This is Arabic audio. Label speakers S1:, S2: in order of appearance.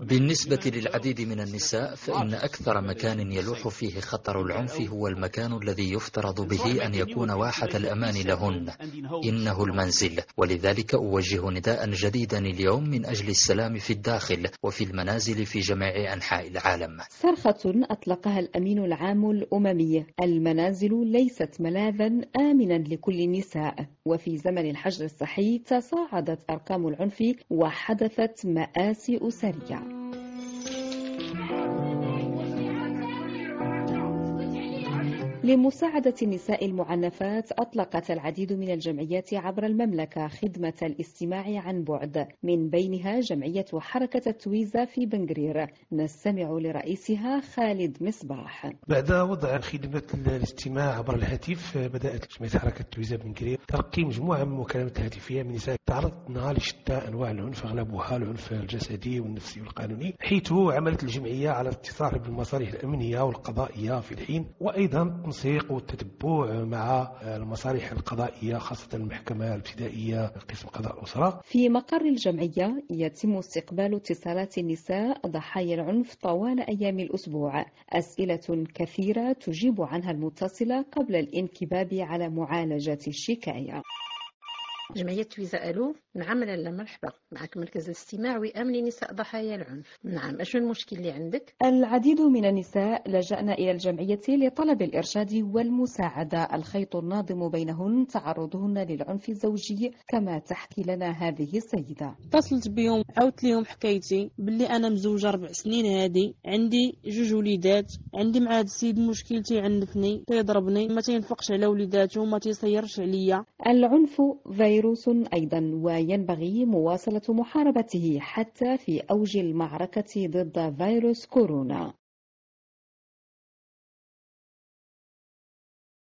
S1: بالنسبة للعديد من النساء فإن أكثر مكان يلوح فيه خطر العنف هو المكان الذي يفترض به أن يكون واحة الأمان لهن. إنه المنزل. ولذلك أوجه نداء جديدا اليوم من أجل السلام في الداخل وفي المنازل في جميع أنحاء العالم.
S2: صرخة أطلقها الأمين العام الأممي. المنازل ليست ملاذا آمنا لكل النساء. وفي زمن الحجر الصحي تصاعدت أرقام العنف وحدثت مآسي أسرية لمساعدة النساء المعنفات أطلقت العديد من الجمعيات عبر المملكة خدمة الاستماع عن بعد. من بينها جمعية حركة التويزة في بنغرير. نستمع لرئيسها خالد مصباح.
S3: بعد وضع خدمة الاستماع عبر الهاتف بدأت جمعية حركة التويزة بنغرير تلقي مجموعة من المكالمات الهاتفية من نساء تعرضن لشتى أنواع العنف أغلبها العنف الجسدي والنفسي والقانوني حيث عملت الجمعية على الاتصال بالمصالح الأمنية والقضائية في الحين وأيضا التنسيق والتتبع مع المصالح القضائية خاصة المحكمة الابتدائية قسم قضاء الأسرة.
S2: في مقر الجمعية يتم استقبال اتصالات النساء ضحايا العنف طوال أيام الأسبوع. أسئلة كثيرة تجيب عنها المتصلة قبل الانكباب على معالجة الشكاية.
S4: جمعية تويزا ألو. نعم لاله مرحبا. معك مركز الاستماع وأمن نساء ضحايا العنف. نعم أشو المشكل اللي عندك؟
S2: العديد من النساء لجأنا إلى الجمعية لطلب الإرشاد والمساعدة. الخيط الناظم بينهن تعرضهن للعنف الزوجي كما تحكي لنا هذه السيدة.
S5: اتصلت بهم عاودت لهم حكايتي. باللي أنا مزوجة ربع سنين هادي عندي جوج وليدات عندي مع هذا السيد مشكل تيعنفني تيضربني ما تينفقش على وليداته وما تيصيرش عليا.
S2: العنف فيروس أيضا وينبغي مواصلة محاربته حتى في أوج المعركة ضد فيروس كورونا.